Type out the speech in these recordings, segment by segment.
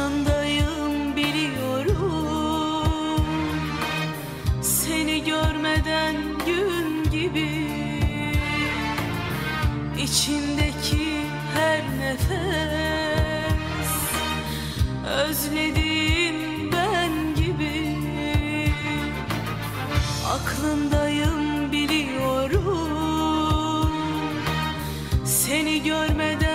yanındayım biliyorum. Seni görmeden gün gibi İçimdeki her nefes Özlediğin ben gibi. Aklındayım biliyorum. Seni görmeden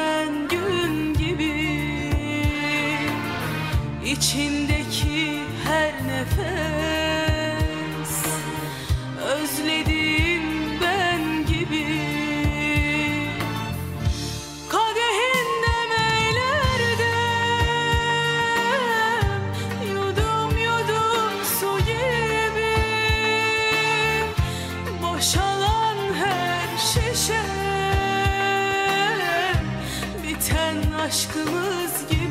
İçindeki her nefes Özlediğim ben gibi. Kadehinde meylerden Yudum yudum su gibi. Boşalan her şişe Biten aşkımız gibi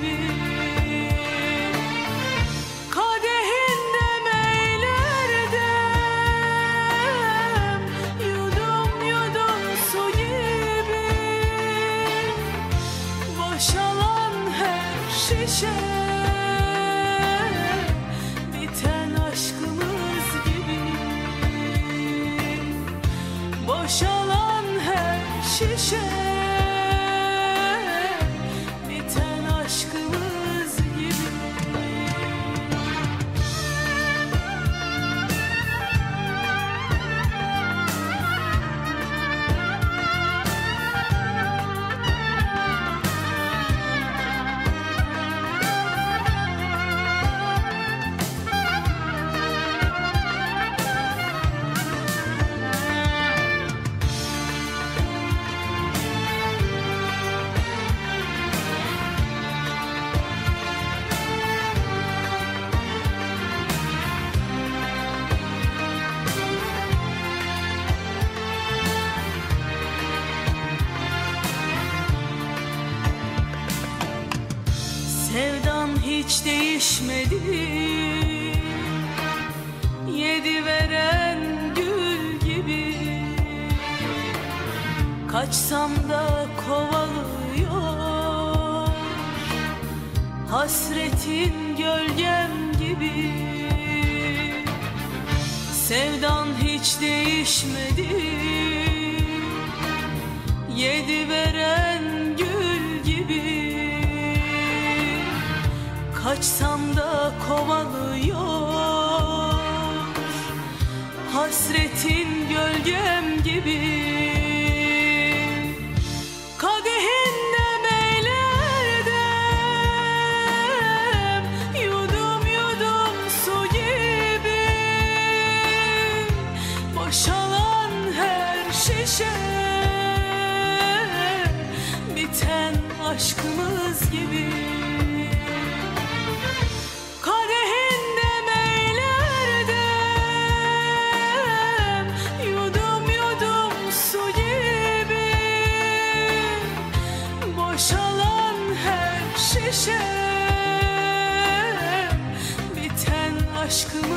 her şişe hiç değişmedi. Yedi veren gül gibi. Kaçsam da kovalıyor. Hasretin gölgem gibi. Sevdan hiç değişmedi Kaçsam da kovalıyor. Hasretin gölgem gibi. Şişe. Biten aşkımız gibi aşkımız